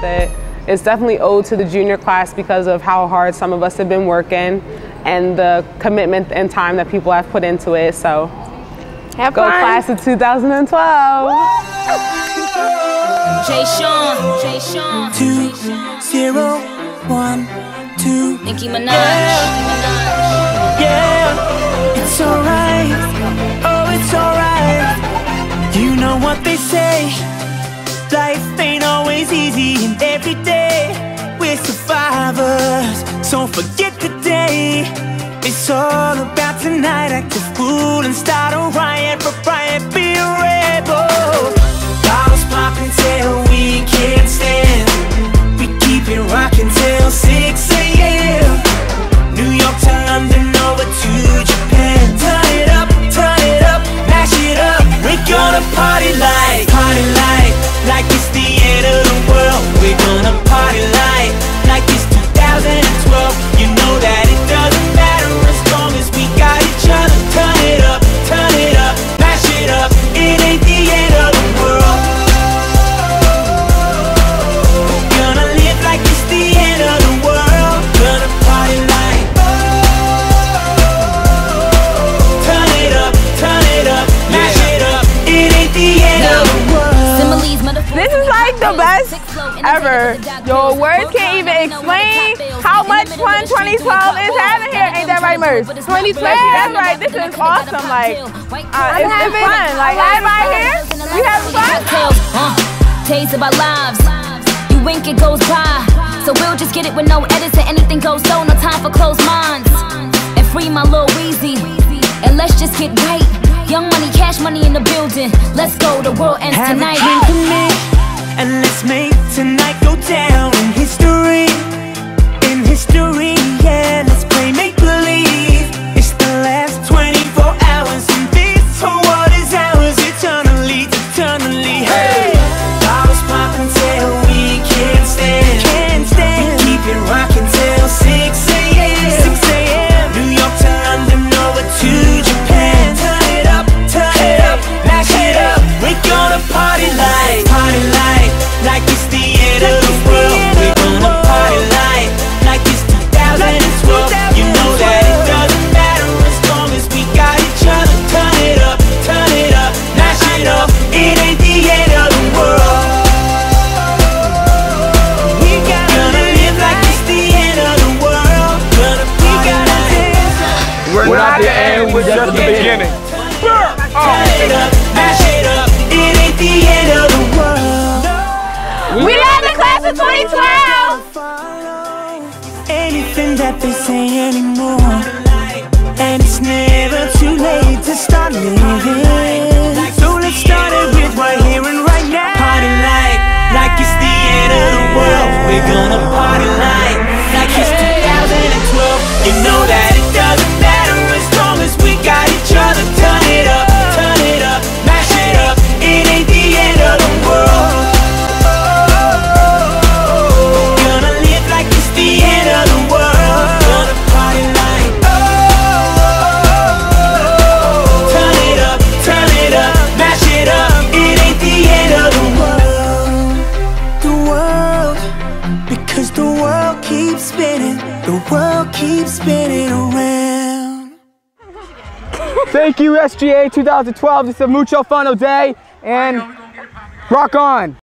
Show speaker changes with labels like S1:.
S1: with it. It's definitely owed to the junior class because of how hard some of us have been working and the commitment and time that people have put into it. So
S2: Have
S1: go
S2: fun.
S1: class of 2012.
S3: Jay Sean, Jay Sean,
S4: two, zero, one, two.
S3: Nicki Minaj, Nicki Minaj.
S4: Yeah, it's alright. Oh, it's alright. You know what they say. Life ain't always easy, and every day we're survivors. So forget the day. It's all about tonight. Act a fool and start a riot. For riot, be a rebel.
S2: Ever. Your words can't even explain how much fun 2012 is having here. Ain't that right, Merce? 2012, that's right. This is awesome. Like, uh, it's, it's fun. Like, everybody here, we having fun.
S3: Uh, days of our lives. You wink, it goes by. So we'll just get it with no edits and anything goes so. No time for closed minds. And free my little Weezy. And let's just get right. Young money, cash money in the building. Let's go, the world ends
S4: Have
S3: tonight.
S4: Dance.
S5: We're not the end, we're just the beginning.
S4: Turn it up, mash it up. It ain't the end of the world.
S2: We love the class of 2012.
S4: Anything that they say anymore. And it's never too late to start living. So let's start it with right here and right now. Party like, like it's the end of the world. We're gonna party like, like keeps spinning. The world keeps spinning around.
S5: Thank you, SGA 2012. This is a mucho fun day, and rock on.